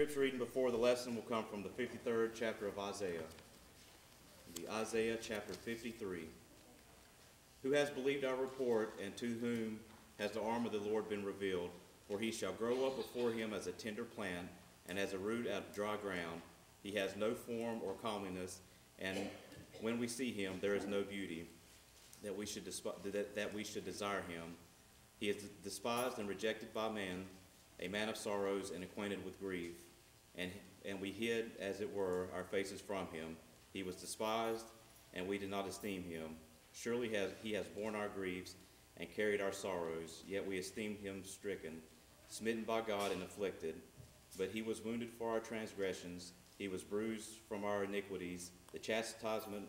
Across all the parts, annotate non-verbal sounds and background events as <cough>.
scripture reading before the lesson will come from the 53rd chapter of Isaiah. The Isaiah chapter 53. Who has believed our report, and to whom has the arm of the Lord been revealed? For he shall grow up before him as a tender plant, and as a root out of dry ground. He has no form or comeliness, and when we see him, there is no beauty that we should, that, that we should desire him. He is despised and rejected by men, a man of sorrows and acquainted with grief. And, and we hid, as it were, our faces from him. He was despised, and we did not esteem him. Surely has, he has borne our griefs and carried our sorrows, yet we esteemed him stricken, smitten by God and afflicted. But he was wounded for our transgressions, he was bruised from our iniquities. The chastisement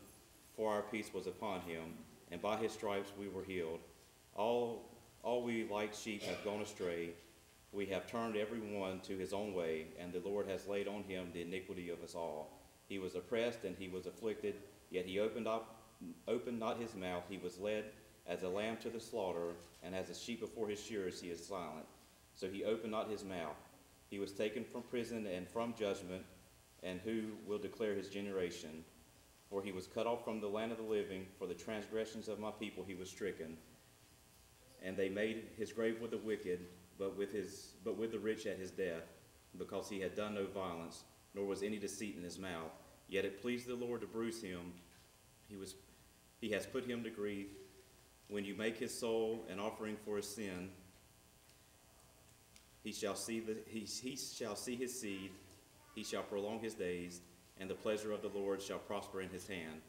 for our peace was upon him, and by his stripes we were healed. All, all we like sheep have gone astray. We have turned every one to his own way, and the Lord has laid on him the iniquity of us all. He was oppressed and he was afflicted, yet he opened, up, opened not his mouth. He was led as a lamb to the slaughter, and as a sheep before his shearers he is silent. So he opened not his mouth. He was taken from prison and from judgment, and who will declare his generation? For he was cut off from the land of the living, for the transgressions of my people he was stricken. And they made his grave with the wicked, but with, his, but with the rich at his death, because he had done no violence, nor was any deceit in his mouth. Yet it pleased the Lord to bruise him. He, was, he has put him to grief. When you make his soul an offering for his sin, he shall see, the, he, he shall see his seed, he shall prolong his days, and the pleasure of the Lord shall prosper in his hand.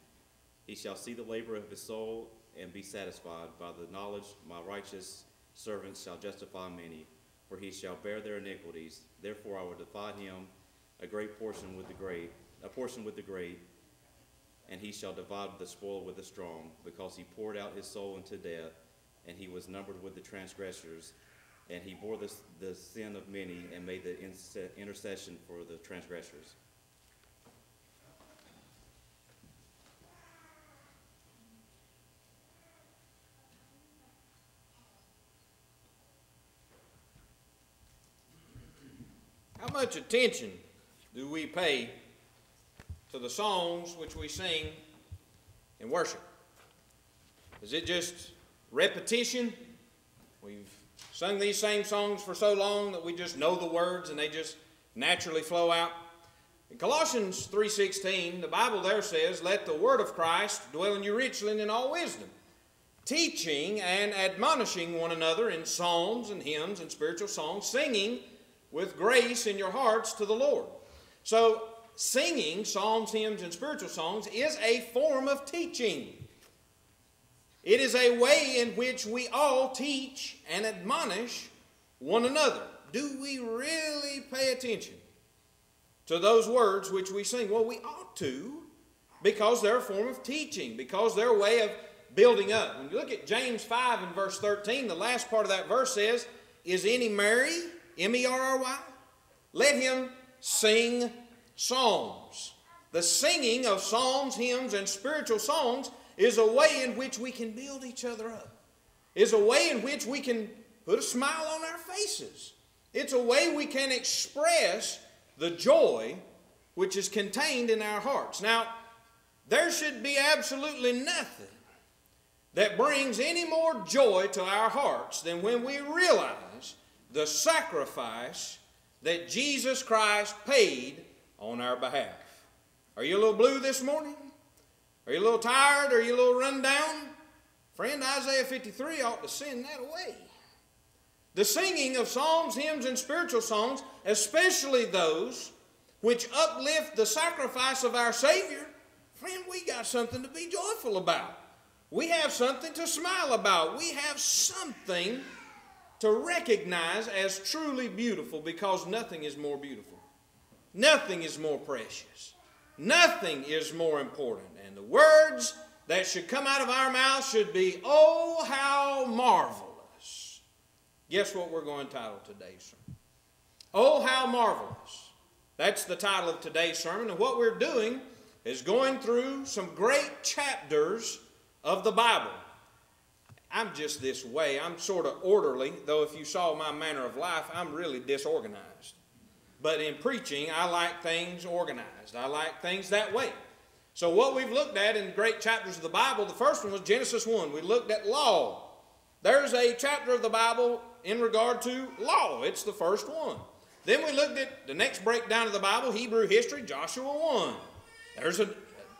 He shall see the labor of his soul and be satisfied. By the knowledge my righteous servants shall justify many, for he shall bear their iniquities. Therefore I will divide him a great portion with the great, a portion with the great, and he shall divide the spoil with the strong, because he poured out his soul unto death, and he was numbered with the transgressors and he bore the, the sin of many and made the intercession for the transgressors. How much attention do we pay to the songs which we sing in worship? Is it just repetition? We've sung these same songs for so long that we just know the words and they just naturally flow out. In Colossians 3:16, the Bible there says, "Let the word of Christ dwell in you richly in all wisdom, teaching and admonishing one another in psalms and hymns and spiritual songs, singing with grace in your hearts to the Lord." So, singing psalms, hymns, and spiritual songs is a form of teaching. It is a way in which we all teach and admonish one another. Do we really pay attention to those words which we sing? Well, we ought to because they're a form of teaching, because they're a way of building up. When you look at James 5 and verse 13, the last part of that verse says, Is any merry? M E R R Y? Let him sing psalms. The singing of psalms, hymns, and spiritual songs is a way in which we can build each other up, is a way in which we can put a smile on our faces. It's a way we can express the joy which is contained in our hearts. Now, there should be absolutely nothing that brings any more joy to our hearts than when we realize the sacrifice that Jesus Christ paid on our behalf. Are you a little blue this morning? Are you a little tired? Are you a little run down? Friend, Isaiah 53 ought to send that away. The singing of psalms, hymns, and spiritual songs, especially those which uplift the sacrifice of our Savior, friend, we got something to be joyful about. We have something to smile about. We have something to recognize as truly beautiful because nothing is more beautiful. Nothing is more precious. Nothing is more important. And the words that should come out of our mouths should be, Oh, how marvelous. Guess what we're going to title today's sermon? Oh, how marvelous. That's the title of today's sermon. And what we're doing is going through some great chapters of the Bible. I'm just this way. I'm sort of orderly, though if you saw my manner of life, I'm really disorganized. But in preaching, I like things organized. I like things that way. So, what we've looked at in great chapters of the Bible, the first one was Genesis 1. We looked at law. There's a chapter of the Bible in regard to law, it's the first one. Then we looked at the next breakdown of the Bible, Hebrew history, Joshua 1. There's a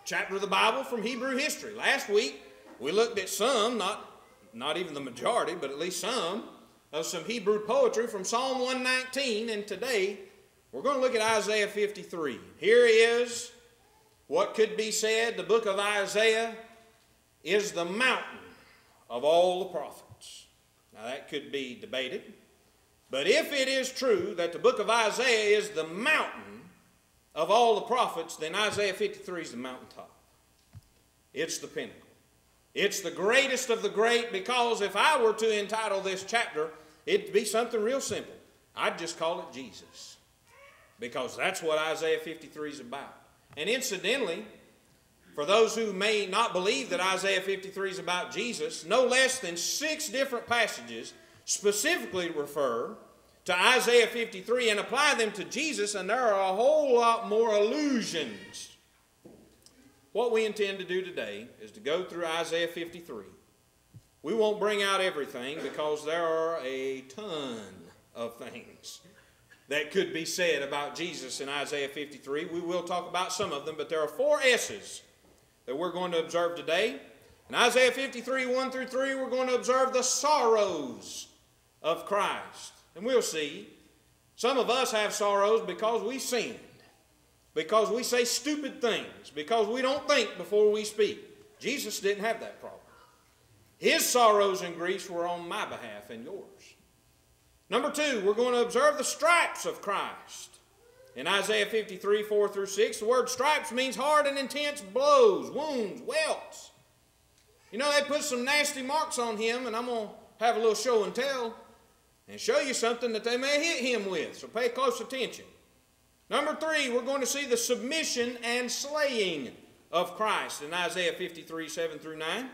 chapter of the Bible from Hebrew history. Last week, we looked at some, not, not even the majority, but at least some, of some Hebrew poetry from Psalm 119. And today, we're going to look at Isaiah 53. Here is what could be said the book of Isaiah is the mountain of all the prophets. Now, that could be debated. But if it is true that the book of Isaiah is the mountain of all the prophets, then Isaiah 53 is the mountaintop. It's the pinnacle. It's the greatest of the great because if I were to entitle this chapter, it'd be something real simple. I'd just call it Jesus. Because that's what Isaiah 53 is about. And incidentally, for those who may not believe that Isaiah 53 is about Jesus, no less than six different passages specifically refer to Isaiah 53 and apply them to Jesus, and there are a whole lot more allusions what we intend to do today is to go through Isaiah 53. We won't bring out everything because there are a ton of things that could be said about Jesus in Isaiah 53. We will talk about some of them, but there are four S's that we're going to observe today. In Isaiah 53, 1 through 3, we're going to observe the sorrows of Christ. And we'll see. Some of us have sorrows because we sinned because we say stupid things, because we don't think before we speak. Jesus didn't have that problem. His sorrows and griefs were on my behalf and yours. Number two, we're going to observe the stripes of Christ. In Isaiah 53, 4 through 6, the word stripes means hard and intense blows, wounds, welts. You know, they put some nasty marks on him, and I'm going to have a little show and tell and show you something that they may hit him with, so pay close attention. Number three, we're going to see the submission and slaying of Christ in Isaiah 53, 7 through 9.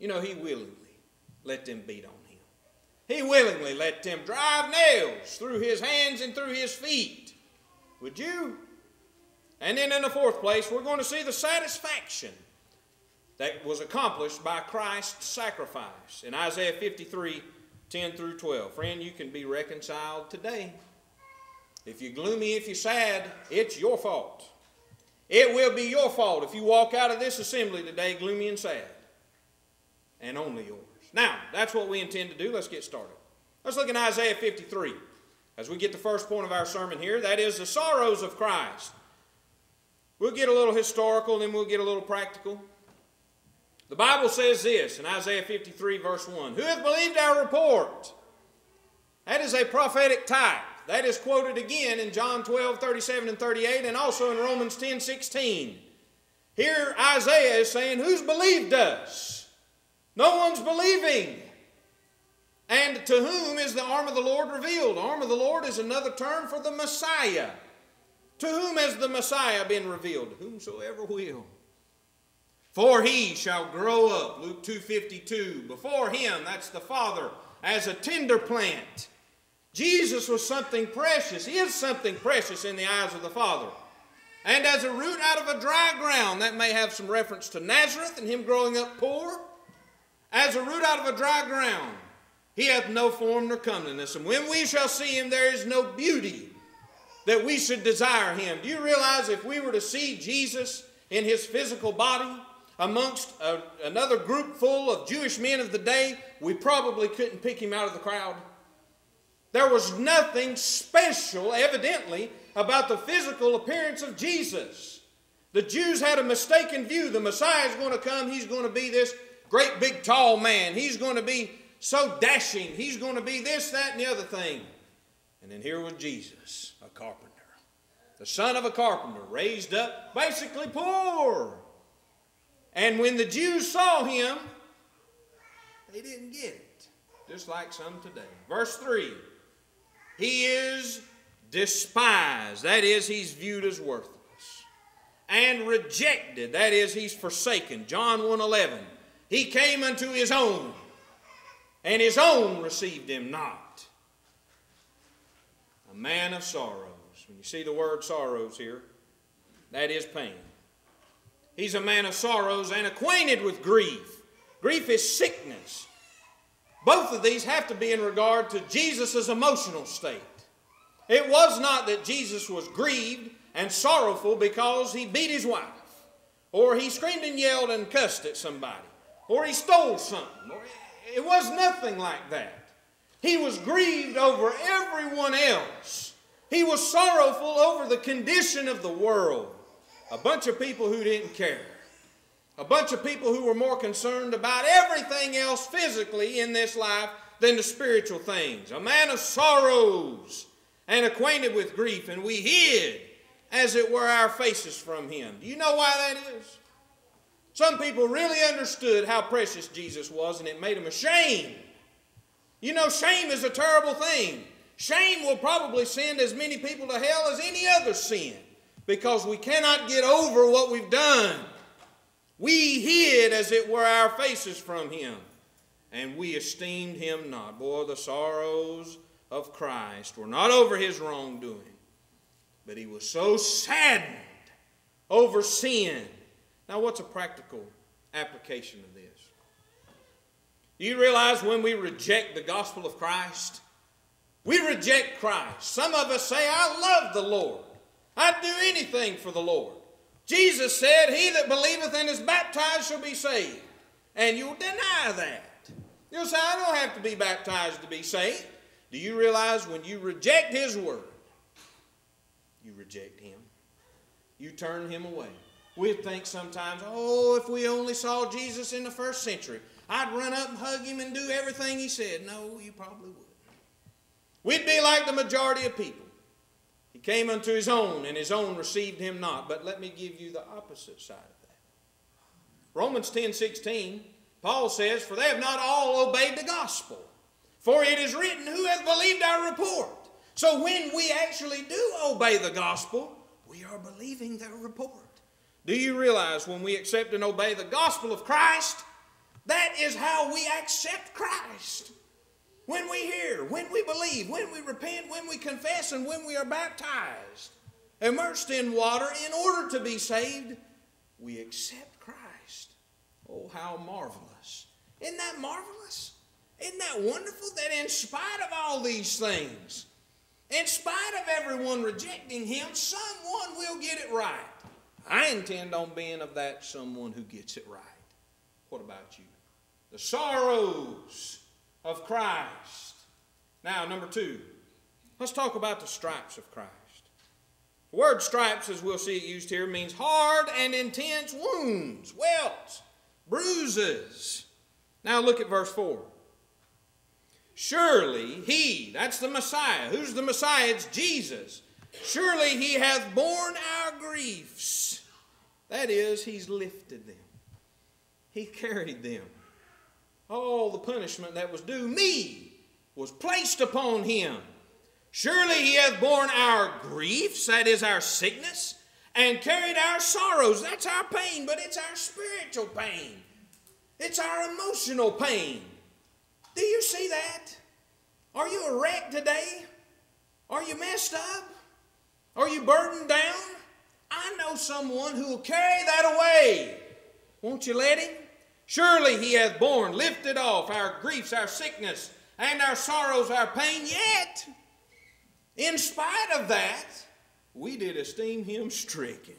You know, he willingly let them beat on him. He willingly let them drive nails through his hands and through his feet. Would you? And then in the fourth place, we're going to see the satisfaction that was accomplished by Christ's sacrifice in Isaiah 53, 10 through 12. Friend, you can be reconciled today. If you're gloomy, if you're sad, it's your fault. It will be your fault if you walk out of this assembly today gloomy and sad. And only yours. Now, that's what we intend to do. Let's get started. Let's look in Isaiah 53 as we get the first point of our sermon here. That is the sorrows of Christ. We'll get a little historical, and then we'll get a little practical. The Bible says this in Isaiah 53, verse 1 Who hath believed our report? That is a prophetic type. That is quoted again in John 12, 37 and 38, and also in Romans 10, 16. Here Isaiah is saying, Who's believed us? No one's believing. And to whom is the arm of the Lord revealed? Arm of the Lord is another term for the Messiah. To whom has the Messiah been revealed? Whomsoever will. For he shall grow up, Luke 2.52. Before him, that's the Father, as a tender plant Jesus was something precious, He is something precious in the eyes of the Father. And as a root out of a dry ground, that may have some reference to Nazareth and him growing up poor. As a root out of a dry ground, he hath no form nor comeliness. And when we shall see him, there is no beauty that we should desire him. Do you realize if we were to see Jesus in his physical body amongst a, another group full of Jewish men of the day, we probably couldn't pick him out of the crowd? There was nothing special, evidently, about the physical appearance of Jesus. The Jews had a mistaken view. The Messiah is going to come, he's going to be this great big tall man. He's going to be so dashing. He's going to be this, that, and the other thing. And then here was Jesus, a carpenter. The son of a carpenter, raised up basically poor. And when the Jews saw him, they didn't get it. Just like some today. Verse 3 he is despised. That is, he's viewed as worthless. And rejected. That is, he's forsaken. John 1.11. He came unto his own, and his own received him not. a man of sorrows. When you see the word sorrows here, that is pain. He's a man of sorrows and acquainted with grief. Grief is sickness. Both of these have to be in regard to Jesus' emotional state. It was not that Jesus was grieved and sorrowful because he beat his wife, or he screamed and yelled and cussed at somebody, or he stole something. It was nothing like that. He was grieved over everyone else. He was sorrowful over the condition of the world. A bunch of people who didn't care. A bunch of people who were more concerned about everything else physically in this life than the spiritual things. A man of sorrows and acquainted with grief, and we hid, as it were, our faces from him. Do you know why that is? Some people really understood how precious Jesus was, and it made them ashamed. You know, shame is a terrible thing. Shame will probably send as many people to hell as any other sin because we cannot get over what we've done. We hid, as it were, our faces from him, and we esteemed him not. Boy, the sorrows of Christ were not over his wrongdoing, but he was so saddened over sin. Now, what's a practical application of this? You realize when we reject the gospel of Christ, we reject Christ. Some of us say, I love the Lord. I'd do anything for the Lord. Jesus said, He that believeth and is baptized shall be saved. And you'll deny that. You'll say, I don't have to be baptized to be saved. Do you realize when you reject His word, you reject Him? You turn Him away. We think sometimes, oh, if we only saw Jesus in the first century, I'd run up and hug Him and do everything He said. No, you probably would. We'd be like the majority of people. He came unto his own, and his own received him not. But let me give you the opposite side of that. Romans 10 16, Paul says, For they have not all obeyed the gospel. For it is written, Who hath believed our report? So when we actually do obey the gospel, we are believing their report. Do you realize when we accept and obey the gospel of Christ, that is how we accept Christ? When we hear, when we believe, when we repent, when we confess, and when we are baptized, immersed in water in order to be saved, we accept Christ. Oh, how marvelous. Isn't that marvelous? Isn't that wonderful that in spite of all these things, in spite of everyone rejecting him, someone will get it right. I intend on being of that someone who gets it right. What about you? The sorrows of Christ. Now, number two, let's talk about the stripes of Christ. The word stripes, as we'll see it used here, means hard and intense wounds, welts, bruises. Now look at verse 4. Surely he, that's the Messiah. Who's the Messiah? It's Jesus. Surely he hath borne our griefs. That is, he's lifted them, he carried them all the punishment that was due me was placed upon him. Surely he hath borne our griefs, that is our sickness, and carried our sorrows, that's our pain, but it's our spiritual pain. It's our emotional pain. Do you see that? Are you a wreck today? Are you messed up? Are you burdened down? I know someone who will carry that away. Won't you let him? Surely he hath borne, lifted off our griefs, our sickness, and our sorrows, our pain. Yet, in spite of that, we did esteem him stricken,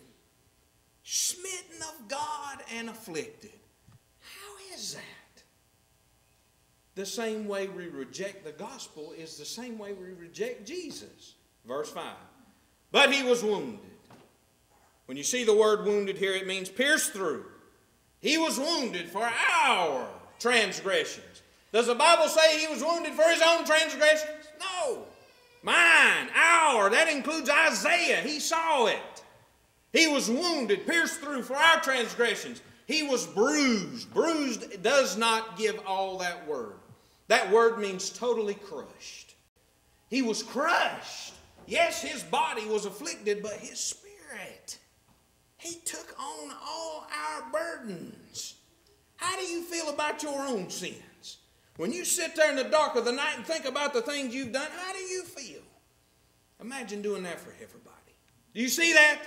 smitten of God, and afflicted. How is that? The same way we reject the gospel is the same way we reject Jesus. Verse 5. But he was wounded. When you see the word wounded here, it means pierced through he was wounded for our transgressions. Does the Bible say he was wounded for his own transgressions? No. Mine, our, that includes Isaiah. He saw it. He was wounded, pierced through for our transgressions. He was bruised. Bruised does not give all that word. That word means totally crushed. He was crushed. Yes, his body was afflicted, but his spirit he took on all our burdens. How do you feel about your own sins? When you sit there in the dark of the night and think about the things you've done, how do you feel? Imagine doing that for everybody. Do you see that?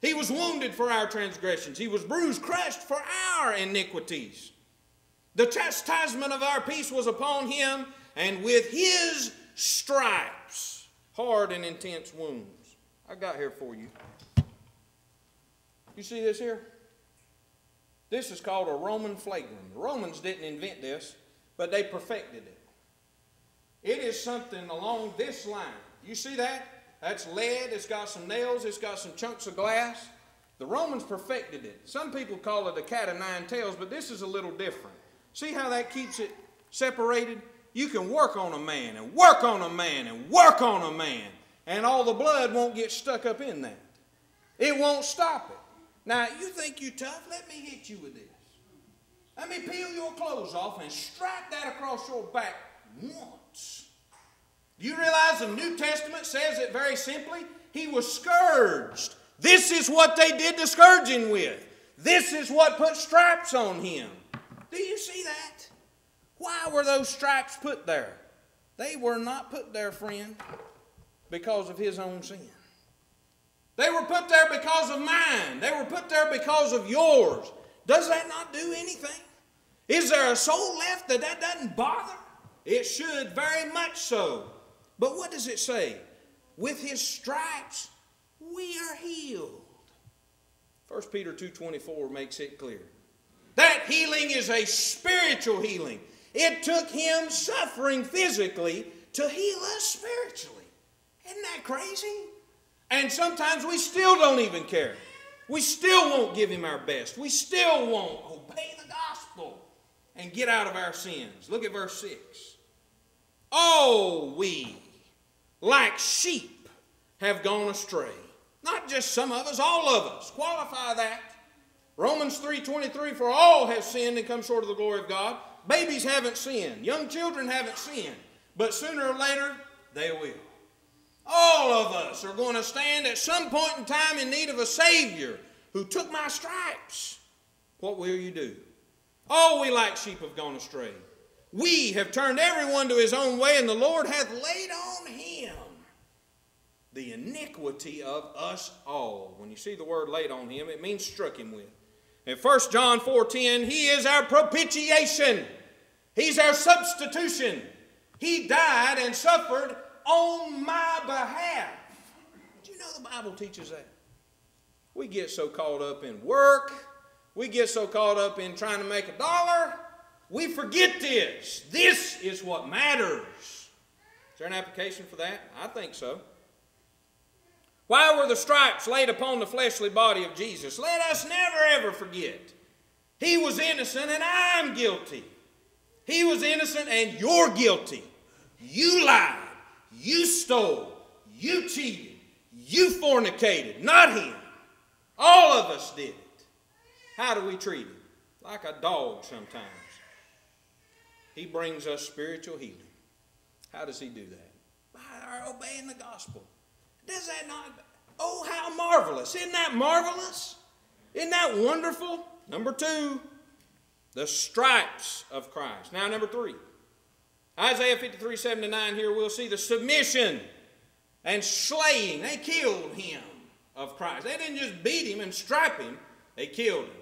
He was wounded for our transgressions, he was bruised, crushed for our iniquities. The chastisement of our peace was upon him, and with his stripes, hard and intense wounds. I got here for you. You see this here? This is called a Roman flagrum. The Romans didn't invent this, but they perfected it. It is something along this line. You see that? That's lead, it's got some nails, it's got some chunks of glass. The Romans perfected it. Some people call it a cat of nine tails, but this is a little different. See how that keeps it separated? You can work on a man and work on a man and work on a man, and all the blood won't get stuck up in that. It won't stop it. Now, you think you're tough? Let me hit you with this. Let me peel your clothes off and strike that across your back once. Do you realize the New Testament says it very simply? He was scourged. This is what they did the scourging with. This is what put stripes on him. Do you see that? Why were those stripes put there? They were not put there, friend, because of his own sin. They were put there because of mine. They were put there because of yours. Does that not do anything? Is there a soul left that that doesn't bother? It should, very much so. But what does it say? With his stripes we are healed. 1 Peter 2:24 makes it clear. That healing is a spiritual healing. It took him suffering physically to heal us spiritually. Isn't that crazy? And sometimes we still don't even care. We still won't give him our best. We still won't obey the gospel and get out of our sins. Look at verse 6. Oh, we, like sheep, have gone astray. Not just some of us, all of us. Qualify that. Romans 3:23 for all have sinned and come short of the glory of God. Babies haven't sinned, young children haven't sinned, but sooner or later they will. All of us are going to stand at some point in time in need of a Savior who took my stripes. What will you do? All we like sheep have gone astray. We have turned everyone to his own way, and the Lord hath laid on him the iniquity of us all. When you see the word laid on him, it means struck him with. In 1 John 4:10, he is our propitiation. He's our substitution. He died and suffered on my behalf. Do you know the Bible teaches that? We get so caught up in work, we get so caught up in trying to make a dollar, we forget this. This is what matters. Is there an application for that? I think so. Why were the stripes laid upon the fleshly body of Jesus? Let us never ever forget. He was innocent and I'm guilty. He was innocent and you're guilty. You lied. You stole. You cheated. You fornicated. Not him. All of us did it. How do we treat him? Like a dog sometimes. He brings us spiritual healing. How does he do that? By our obeying the gospel. Does that not? Oh, how marvelous. Isn't that marvelous? Isn't that wonderful? Number two, the stripes of Christ. Now, number three, Isaiah 53 7 to 9, here we'll see the submission and slaying. They killed him of Christ. They didn't just beat him and stripe him, they killed him.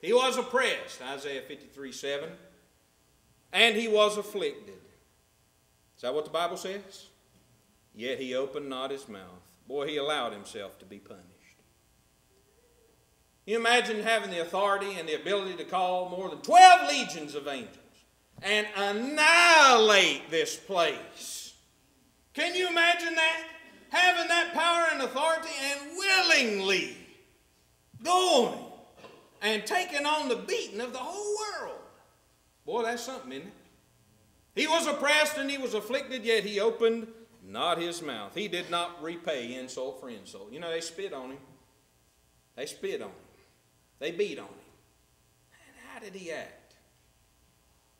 He was oppressed, Isaiah 53 7, and he was afflicted. Is that what the Bible says? Yet he opened not his mouth. Boy, he allowed himself to be punished. You imagine having the authority and the ability to call more than 12 legions of angels and annihilate this place. Can you imagine that? Having that power and authority and willingly going and taking on the beating of the whole world. Boy, that's something, isn't it? He was oppressed and he was afflicted, yet he opened not his mouth. He did not repay insult for insult. You know, they spit on him. They spit on him. They beat on him. And how did he act?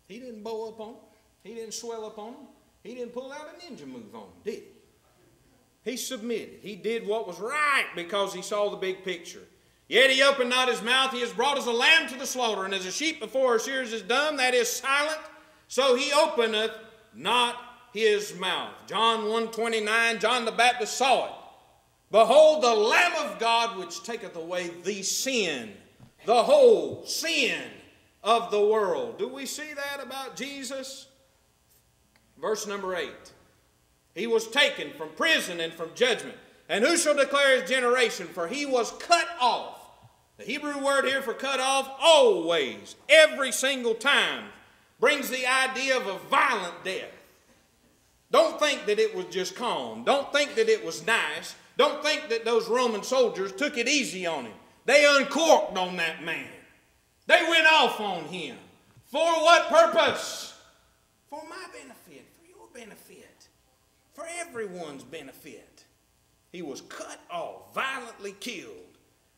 He didn't bow up on them. He didn't swell up on them. He didn't pull out a ninja move on them, did he? He submitted. He did what was right because he saw the big picture. Yet he opened not his mouth. He is brought as a lamb to the slaughter, and as a sheep before her shears is dumb, that is silent, so he openeth not his mouth. John 1:29, John the Baptist saw it. Behold the Lamb of God which taketh away the sin, the whole sin of the world. Do we see that about Jesus? Verse number 8. He was taken from prison and from judgment. And who shall declare his generation? For he was cut off. The Hebrew word here for cut off, always, every single time, brings the idea of a violent death. Don't think that it was just calm. Don't think that it was nice. Don't think that those Roman soldiers took it easy on him. They uncorked on that man. They went off on him. For what purpose? For my benefit, for your benefit, for everyone's benefit. He was cut off, violently killed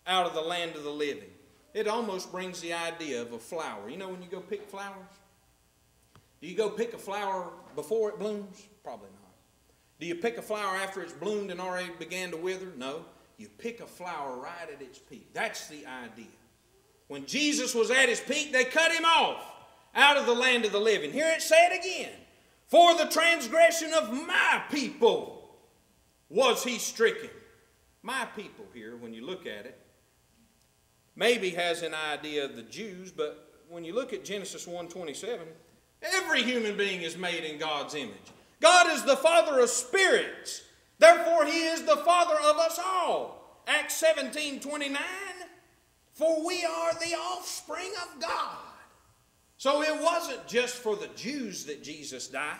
out of the land of the living. It almost brings the idea of a flower. You know when you go pick flowers? Do you go pick a flower before it blooms? Probably not. Do you pick a flower after it's bloomed and already began to wither? No. You pick a flower right at its peak. That's the idea. When Jesus was at his peak, they cut him off out of the land of the living. Here it said again For the transgression of my people was he stricken. My people here, when you look at it, maybe has an idea of the Jews, but when you look at Genesis 1:27, every human being is made in God's image. God is the Father of spirits. Therefore, He is the Father of us all. Acts 17 29. For we are the offspring of God. So it wasn't just for the Jews that Jesus died.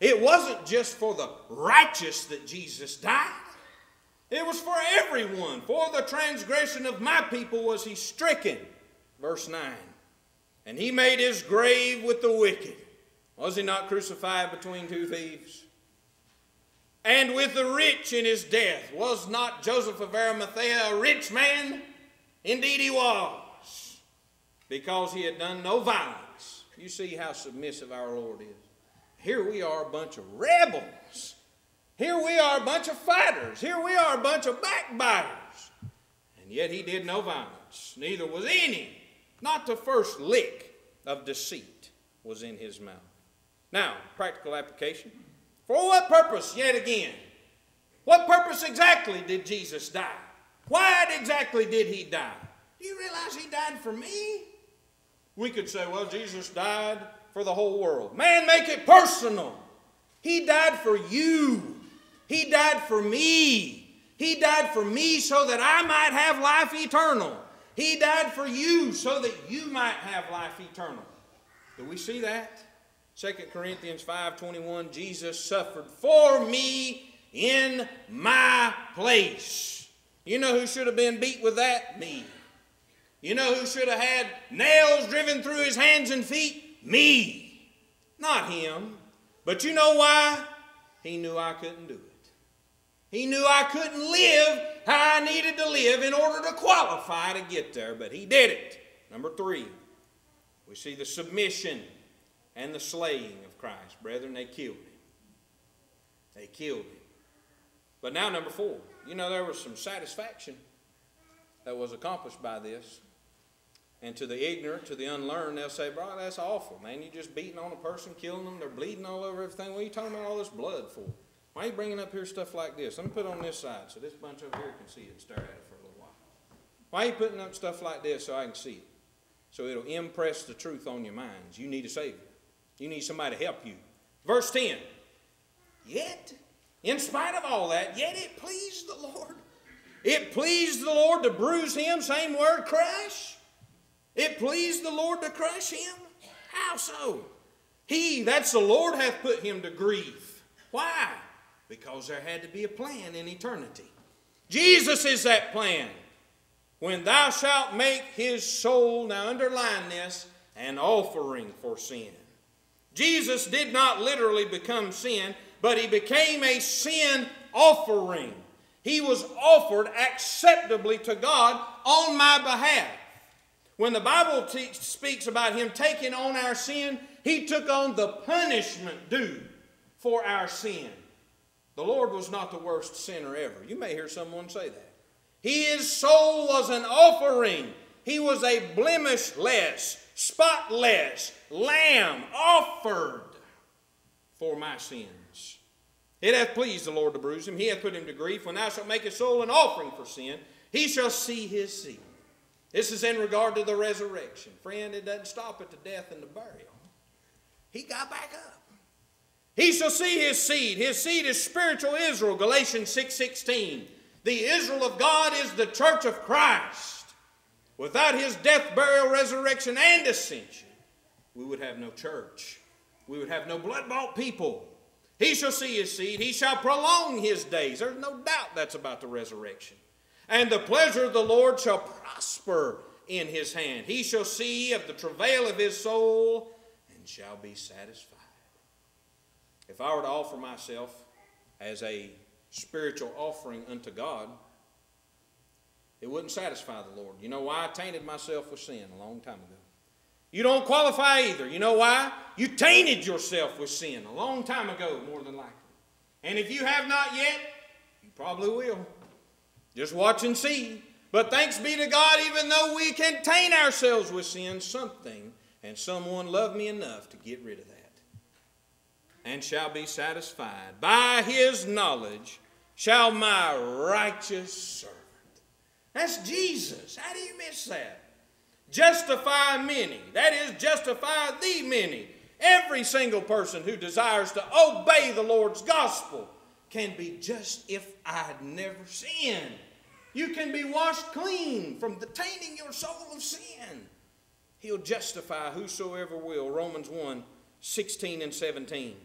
It wasn't just for the righteous that Jesus died. It was for everyone. For the transgression of my people was he stricken. Verse 9. And he made his grave with the wicked was he not crucified between two thieves? And with the rich in his death, was not Joseph of Arimathea a rich man? Indeed he was, because he had done no violence. You see how submissive our Lord is. Here we are, a bunch of rebels. Here we are, a bunch of fighters. Here we are, a bunch of backbiters. And yet he did no violence, neither was any, not the first lick of deceit was in his mouth. Now, practical application. For what purpose, yet again? What purpose exactly did Jesus die? Why exactly did he die? Do you realize he died for me? We could say, well, Jesus died for the whole world. Man, make it personal. He died for you. He died for me. He died for me so that I might have life eternal. He died for you so that you might have life eternal. Do we see that? 2 Corinthians 5:21 Jesus suffered for me in my place. You know who should have been beat with that? Me. You know who should have had nails driven through his hands and feet? Me. Not him. But you know why? He knew I couldn't do it. He knew I couldn't live how I needed to live in order to qualify to get there, but he did it. Number three, we see the submission and the slaying of Christ. Brethren, they killed him. They killed him. But now, number four, you know, there was some satisfaction that was accomplished by this. And to the ignorant, to the unlearned, they'll say, Bro, that's awful, man. You're just beating on a person, killing them, they're bleeding all over everything. What are you talking about all this blood for? Why are you bringing up here stuff like this? Let me put it on this side so this bunch over here can see it and stare at it for a little while. Why are you putting up stuff like this so I can see it? So it'll impress the truth on your minds. You need a Savior. You need somebody to help you. Verse 10 Yet, in spite of all that, yet it pleased the Lord. It pleased the Lord to bruise him, same word, crush. It pleased the Lord to crush him. How so? He, that's the Lord, hath put him to grief. Why? Because there had to be a plan in eternity. Jesus is that plan. When thou shalt make his soul, now underline this, an offering for sin. Jesus did not literally become sin, but he became a sin offering. He was offered acceptably to God on my behalf. When the Bible te- speaks about him taking on our sin, he took on the punishment due for our sin. The Lord was not the worst sinner ever. You may hear someone say that. His soul was an offering. He was a blemishless, spotless lamb offered for my sins. It hath pleased the Lord to bruise him. He hath put him to grief. When thou shalt make his soul an offering for sin, he shall see his seed. This is in regard to the resurrection. Friend, it doesn't stop at the death and the burial. He got back up. He shall see his seed. His seed is spiritual Israel, Galatians 6.16. the Israel of God is the church of Christ. Without his death, burial, resurrection, and ascension, we would have no church. We would have no blood bought people. He shall see his seed. He shall prolong his days. There's no doubt that's about the resurrection. And the pleasure of the Lord shall prosper in his hand. He shall see of the travail of his soul and shall be satisfied. If I were to offer myself as a spiritual offering unto God, it wouldn't satisfy the Lord. You know why? I tainted myself with sin a long time ago. You don't qualify either. You know why? You tainted yourself with sin a long time ago, more than likely. And if you have not yet, you probably will. Just watch and see. But thanks be to God, even though we can taint ourselves with sin, something and someone loved me enough to get rid of that. And shall be satisfied. By his knowledge shall my righteous servant. That's Jesus. How do you miss that? Justify many. That is, justify the many. Every single person who desires to obey the Lord's gospel can be just if I'd never sinned. You can be washed clean from the tainting your soul of sin. He'll justify whosoever will. Romans 1 16 and 17.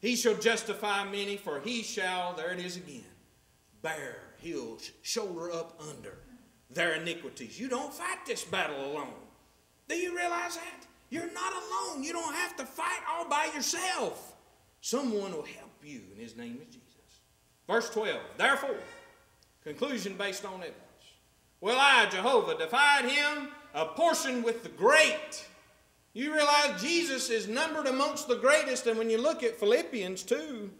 He shall justify many, for he shall, there it is again, bear, he'll shoulder up under their iniquities. You don't fight this battle alone. Do you realize that? You're not alone. You don't have to fight all by yourself. Someone will help you, and his name is Jesus. Verse 12. Therefore, conclusion based on evidence. Will I, Jehovah, divide him a portion with the great? You realize Jesus is numbered amongst the greatest, and when you look at Philippians 2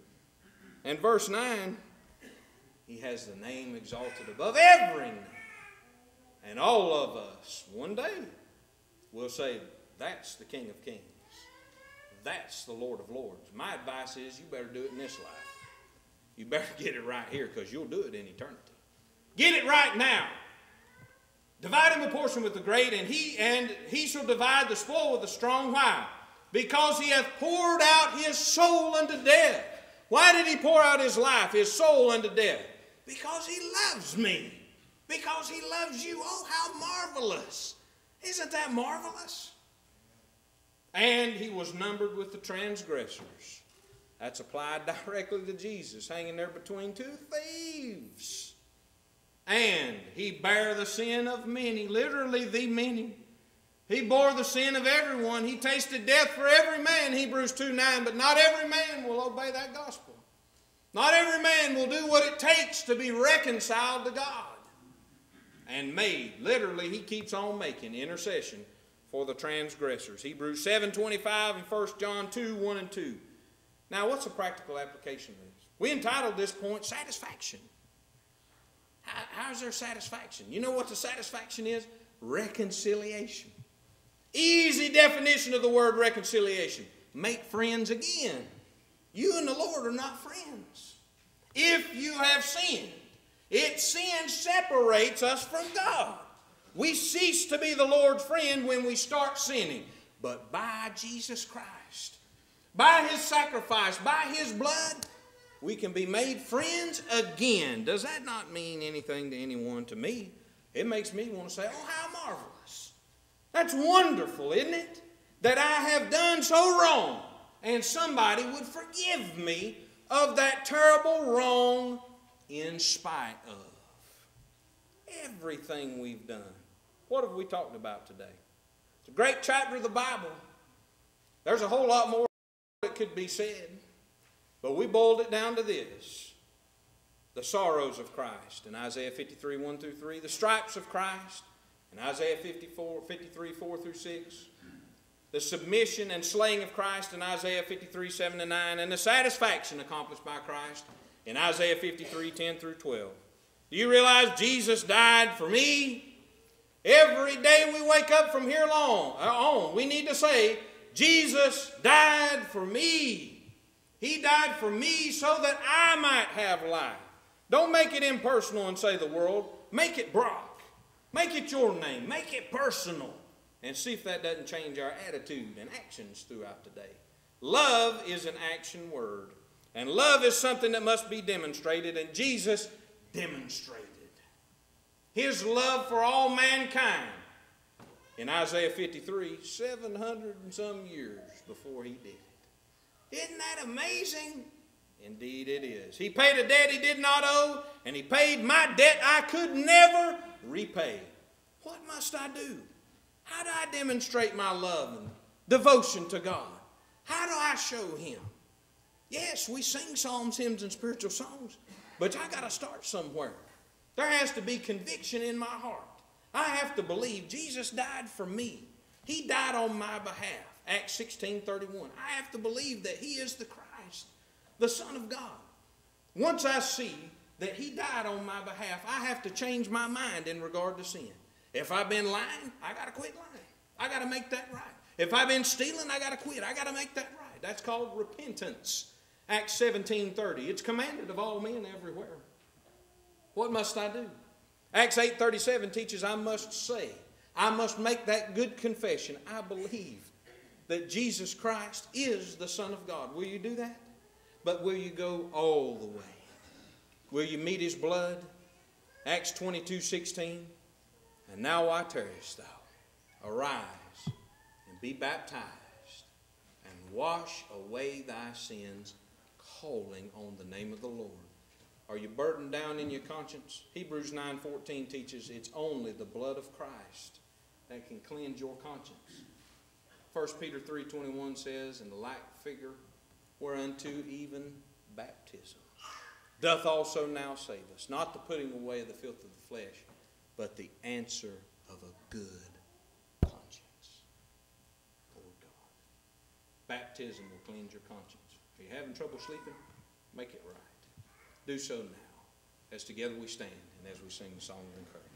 and verse 9, he has the name exalted above every name and all of us, one day, will say, That's the King of Kings. That's the Lord of Lords. My advice is you better do it in this life. You better <laughs> get it right here because you'll do it in eternity. Get it right now. Divide him a portion with the great, and he and he shall divide the spoil with the strong. Why? Because he hath poured out his soul unto death. Why did he pour out his life, his soul unto death? Because he loves me because he loves you. Oh, how marvelous! Isn't that marvelous? And he was numbered with the transgressors. That's applied <laughs> directly to Jesus, hanging there between two thieves. And he bare the sin of many, literally the many. He bore the sin of everyone. He tasted death for every man, Hebrews 2 9. But not every man will obey that gospel. Not every man will do what it takes to be reconciled to God and made. Literally, he keeps on making intercession for the transgressors. Hebrews 7 25 and 1 John 2 1 and 2. Now, what's a practical application of this? We entitled this point Satisfaction. How, how's there satisfaction? You know what the satisfaction is? Reconciliation. Easy definition of the word reconciliation make friends again. You and the Lord are not friends. If you have sinned, it sin separates us from God. We cease to be the Lord's friend when we start sinning. But by Jesus Christ, by His sacrifice, by His blood, we can be made friends again. Does that not mean anything to anyone? To me, it makes me want to say, Oh, how marvelous. That's wonderful, isn't it? That I have done so wrong and somebody would forgive me of that terrible wrong in spite of everything we've done. What have we talked about today? It's a great chapter of the Bible. There's a whole lot more that could be said, but we boiled it down to this the sorrows of Christ in Isaiah 53 1 through 3, the stripes of Christ in Isaiah 54, 53 4 through 6, the submission and slaying of Christ in Isaiah 53 7 to 9, and the satisfaction accomplished by Christ in Isaiah 53 10 through 12. Do you realize Jesus died for me? Every day we wake up from here long, uh, on, we need to say, Jesus died for me. He died for me so that I might have life. Don't make it impersonal and say the world. Make it Brock. Make it your name. Make it personal. And see if that doesn't change our attitude and actions throughout the day. Love is an action word. And love is something that must be demonstrated, and Jesus demonstrated his love for all mankind in Isaiah 53, 700 and some years before he did it. Isn't that amazing? Indeed, it is. He paid a debt he did not owe, and he paid my debt I could never repay. What must I do? How do I demonstrate my love and devotion to God? How do I show him? Yes, we sing psalms, hymns, and spiritual songs, but I got to start somewhere. There has to be conviction in my heart. I have to believe Jesus died for me. He died on my behalf. Acts 16 31. I have to believe that He is the Christ, the Son of God. Once I see that He died on my behalf, I have to change my mind in regard to sin. If I've been lying, I got to quit lying. I got to make that right. If I've been stealing, I got to quit. I got to make that right. That's called repentance. Acts 17 30. It's commanded of all men everywhere. What must I do? Acts 8:37 teaches I must say, I must make that good confession. I believe that Jesus Christ is the Son of God. Will you do that? But will you go all the way? Will you meet his blood? Acts 22:16. And now why tarriest thou? Arise and be baptized and wash away thy sins, calling on the name of the Lord. Are you burdened down in your conscience? Hebrews 9:14 teaches it's only the blood of Christ that can cleanse your conscience. 1 Peter 3:21 says, "In the like figure whereunto even baptism doth also now save us, not the putting away of the filth of the flesh, but the answer of a good conscience toward God." Baptism will cleanse your conscience. Are you're having trouble sleeping? Make it right. Do so now, as together we stand and as we sing the song of encouragement.